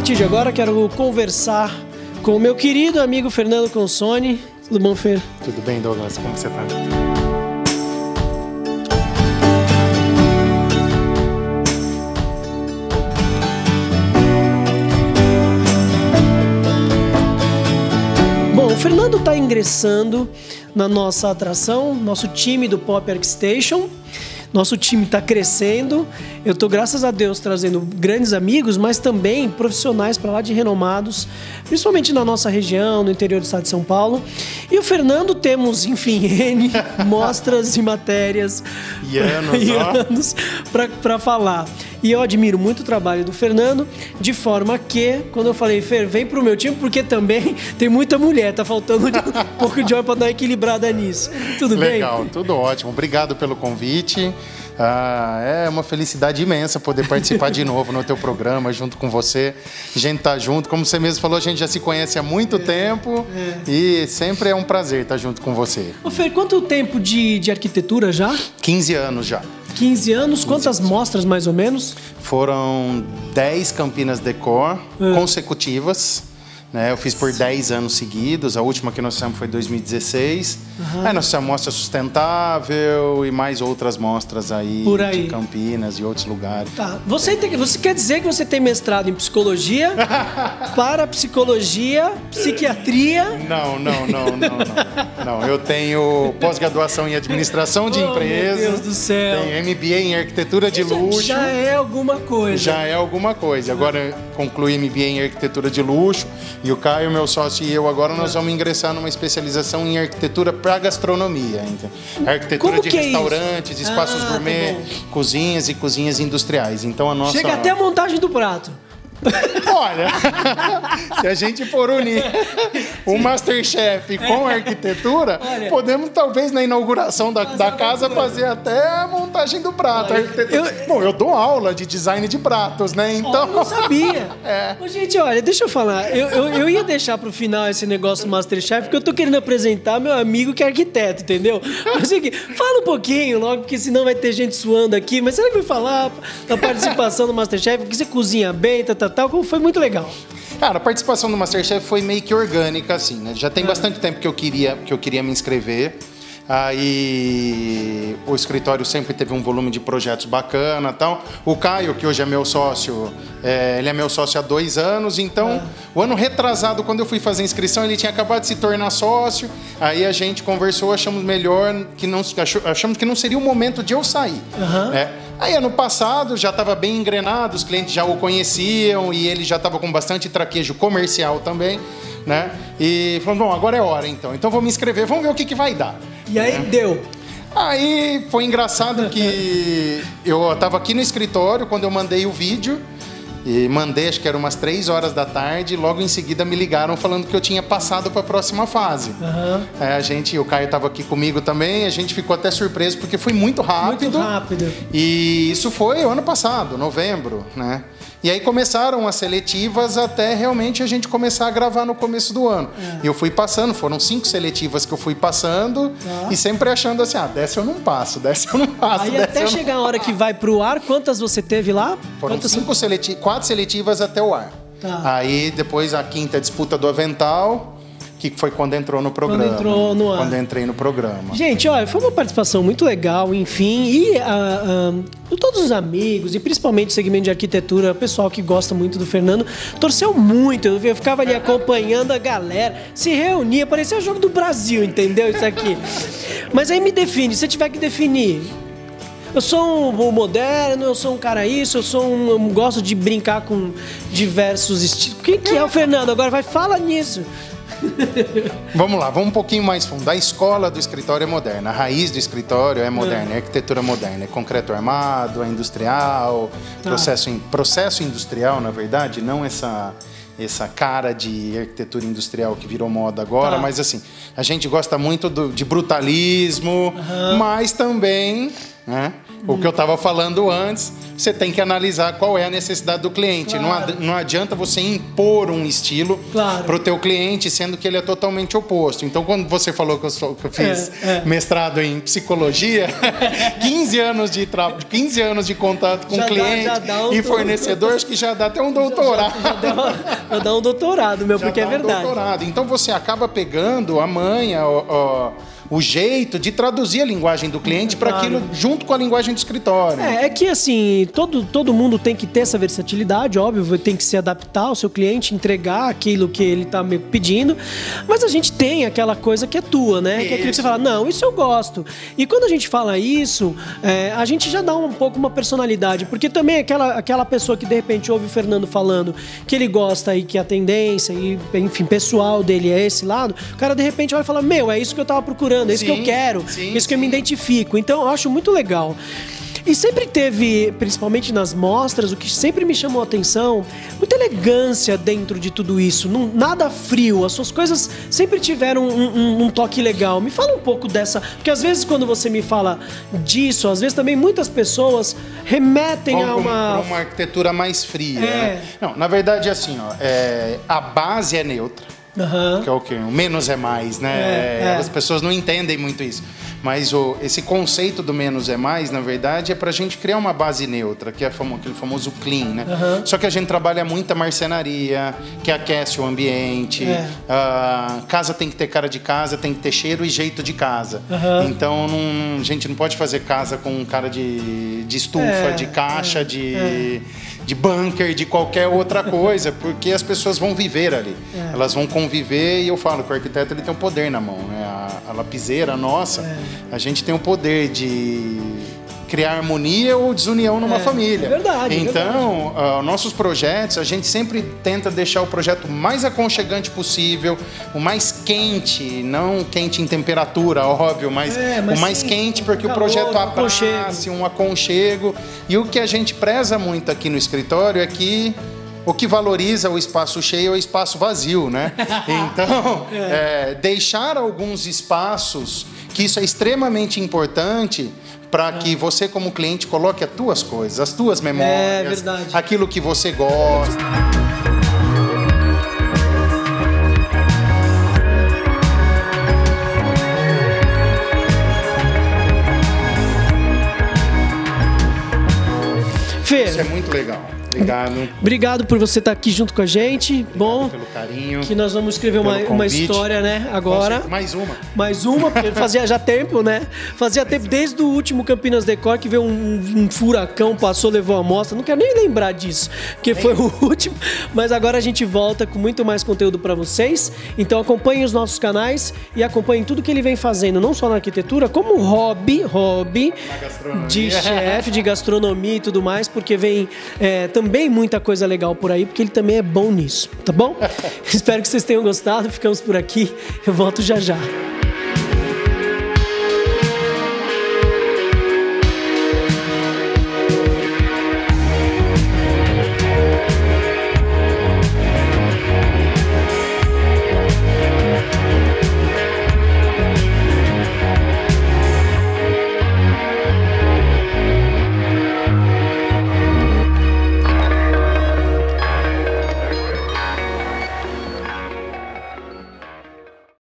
partir de agora, quero conversar com o meu querido amigo Fernando Consone. Tudo bom, Fer? Tudo bem, Douglas? Como você está? Bom, o Fernando está ingressando na nossa atração, nosso time do Pop Arkstation. Nosso time está crescendo. Eu estou, graças a Deus, trazendo grandes amigos, mas também profissionais para lá de renomados, principalmente na nossa região, no interior do estado de São Paulo. E o Fernando temos, enfim, N mostras e matérias e anos, anos para falar. E eu admiro muito o trabalho do Fernando, de forma que, quando eu falei, Fer, vem pro meu time, porque também tem muita mulher, tá faltando um pouco de hora para dar uma equilibrada nisso. Tudo Legal, bem? Legal, tudo ótimo. Obrigado pelo convite. Ah, é uma felicidade imensa poder participar de novo no teu programa, junto com você. A gente tá junto, como você mesmo falou, a gente já se conhece há muito é, tempo é. e sempre é um prazer estar junto com você. Ô Fer, quanto tempo de, de arquitetura já? 15 anos já. 15 anos, quantas 15 mostras mais ou menos? Foram 10 Campinas Decor é. consecutivas. Né? Eu fiz por 10 anos seguidos, a última que nós fizemos foi em 2016. Uhum. Aí nós fizemos mostra sustentável e mais outras mostras aí, aí. de Campinas e outros lugares. Tá. Você, tem, você quer dizer que você tem mestrado em psicologia, parapsicologia, psiquiatria? Não, não, não, não, não. não eu tenho pós-graduação em administração de oh, empresas. Meu Deus do céu. Tenho MBA em arquitetura de Isso luxo. Já é alguma coisa. Já é alguma coisa. Agora concluí MBA em arquitetura de luxo. E o Caio, meu sócio e eu agora nós vamos ingressar numa especialização em arquitetura para gastronomia, então. arquitetura Como de é restaurantes, espaços ah, gourmet, tá cozinhas e cozinhas industriais. Então a nossa chega até a montagem do prato. Olha, se a gente for unir o Masterchef com a arquitetura, Olha, podemos talvez na inauguração da, da casa fazer até a montagem do prato. Eu, Bom, eu dou aula de design de pratos, né? Então. Eu não sabia. é. Ô, gente, olha, deixa eu falar. Eu, eu, eu ia deixar pro final esse negócio do Masterchef, porque eu tô querendo apresentar meu amigo que é arquiteto, entendeu? Mas aqui, fala um pouquinho logo, porque senão vai ter gente suando aqui. Mas será que vai falar da participação do Masterchef? Porque você cozinha bem, tá, tá tal, foi muito legal. Cara, a participação do Masterchef foi meio que orgânica, assim, né? Já tem é. bastante tempo que eu queria, que eu queria me inscrever. Aí o escritório sempre teve um volume de projetos bacana tal. O Caio, que hoje é meu sócio, é, ele é meu sócio há dois anos, então é. o ano retrasado, quando eu fui fazer a inscrição, ele tinha acabado de se tornar sócio. Aí a gente conversou, achamos melhor que não achamos que não seria o momento de eu sair. Uhum. Né? Aí ano passado já estava bem engrenado, os clientes já o conheciam e ele já estava com bastante traquejo comercial também, né? E falou, bom, agora é hora então. Então vou me inscrever, vamos ver o que, que vai dar. E aí né? deu. Aí foi engraçado que eu estava aqui no escritório quando eu mandei o vídeo. E mandei, acho que era umas três horas da tarde, e logo em seguida me ligaram falando que eu tinha passado para a próxima fase. Uhum. É, a gente, o Caio estava aqui comigo também, a gente ficou até surpreso porque foi muito rápido. Muito rápido. E isso foi ano passado, novembro, né? E aí começaram as seletivas até realmente a gente começar a gravar no começo do ano. É. E eu fui passando, foram cinco seletivas que eu fui passando tá. e sempre achando assim, ah, dessa eu não passo, dessa eu não passo. Aí até chegar a hora que vai pro ar, quantas você teve lá? Foram quantas cinco seletivas, quatro seletivas até o ar. Tá. Aí depois a quinta disputa do avental que foi quando entrou no programa. Quando entrou no ar. Quando entrei no programa. Gente, olha, foi uma participação muito legal, enfim, e uh, uh, todos os amigos, e principalmente o segmento de arquitetura, o pessoal que gosta muito do Fernando, torceu muito. Eu ficava ali acompanhando a galera, se reunia, parecia o jogo do Brasil, entendeu? Isso aqui. Mas aí me define, se tiver que definir, eu sou um moderno, eu sou um cara isso, eu sou um. Eu gosto de brincar com diversos estilos. Quem que é o Fernando? Agora vai, fala nisso. vamos lá, vamos um pouquinho mais fundo. A escola do escritório é moderna, a raiz do escritório é moderna, é, é arquitetura moderna, é concreto armado, é industrial, ah. processo, processo industrial, na verdade, não essa essa cara de arquitetura industrial que virou moda agora, tá. mas assim, a gente gosta muito do, de brutalismo, uhum. mas também Né? O que eu estava falando antes, você tem que analisar qual é a necessidade do cliente. Claro. Não, ad- não adianta você impor um estilo Claro. para o teu cliente, sendo que ele é totalmente oposto. Então, quando você falou que eu, sou- que eu fiz É, é. mestrado em psicologia, 15 anos de tra... 15 anos de contato com Já dá- cliente já dá um e do- fornecedor, acho que já dá até um doutorado. Vou dar um doutorado, meu, Já porque é dá um verdade. doutorado. Então você acaba pegando a manha, o, o- o jeito de traduzir a linguagem do cliente para Claro. aquilo junto com a linguagem do escritório. É, é que assim, todo, todo mundo tem que ter essa versatilidade, óbvio, tem que se adaptar ao seu cliente, entregar aquilo que ele tá me pedindo, mas a gente tem aquela coisa que é tua, né? Que é aquilo que você Isso. fala, não, isso eu gosto. E quando a gente fala isso, é, a gente já dá um pouco uma personalidade, porque também aquela, aquela pessoa que de repente ouve o Fernando falando que ele gosta e que a tendência, e enfim, pessoal dele é esse lado, o cara de repente vai falar, meu, é isso que eu tava procurando, é isso que eu Sim, quero, sim, é isso que eu me sim. identifico. Então eu acho muito legal. E sempre teve, principalmente nas mostras, o que sempre me chamou a atenção, muita elegância dentro de tudo isso. Não, nada frio, as suas coisas sempre tiveram um, um- um toque legal. Me fala um pouco dessa. Porque às vezes quando você me fala disso, às vezes também muitas pessoas remetem Vão a um- uma. uma arquitetura mais fria. É. né? Não, na verdade é assim, ó, é, a base é neutra. Aham. Que é o quê? O menos é mais, né? É, é. As pessoas não entendem muito isso. Mas o, esse conceito do menos é mais, na verdade, é pra gente criar uma base neutra, que é famo- aquele famoso clean, né? Aham. Só que a gente trabalha muita marcenaria, que aquece o ambiente. É. Ah, casa tem que ter cara de casa, tem que ter cheiro e jeito de casa. Aham. Então não- a gente não pode fazer casa com cara de, de estufa, É, de caixa, de, de bunker, de qualquer outra coisa, porque as pessoas vão viver ali. É. Elas vão conviver e eu falo que o arquiteto ele tem um poder na mão, né? A, a lapiseira nossa, É. a gente tem o poder de criar harmonia ou desunião numa É, família. é verdade, é Então, ah, nossos projetos, a gente sempre tenta deixar o projeto mais aconchegante possível, o mais quente, não quente em temperatura, óbvio, mas, É, mas o mais sim, quente porque um o projeto calor, um aconchego. abrace, um aconchego. E o que a gente preza muito aqui no escritório é que o que valoriza o espaço cheio é o espaço vazio, né? Então, é, deixar alguns espaços, que isso é extremamente importante para que você, como cliente, coloque as tuas coisas, as tuas memórias, É aquilo que você gosta. Fê, Isso é muito legal. Obrigado obrigado por você estar aqui junto com a gente. Bom, pelo carinho. que nós vamos escrever uma, uma história, né? Agora. Mais uma. Mais uma, porque fazia já tempo, né? Fazia tempo desde o último Campinas Decor que veio um, um furacão, passou, levou a amostra. Não quero nem lembrar disso, porque foi o último. Mas agora a gente volta com muito mais conteúdo para vocês. Então acompanhem os nossos canais e acompanhem tudo que ele vem fazendo, não só na arquitetura, como hobby, hobby de chefe, de gastronomia e tudo mais, porque vem é, também muita coisa legal por aí, porque ele também é bom nisso, tá bom? Espero que vocês tenham gostado. Ficamos por aqui. Eu volto já já.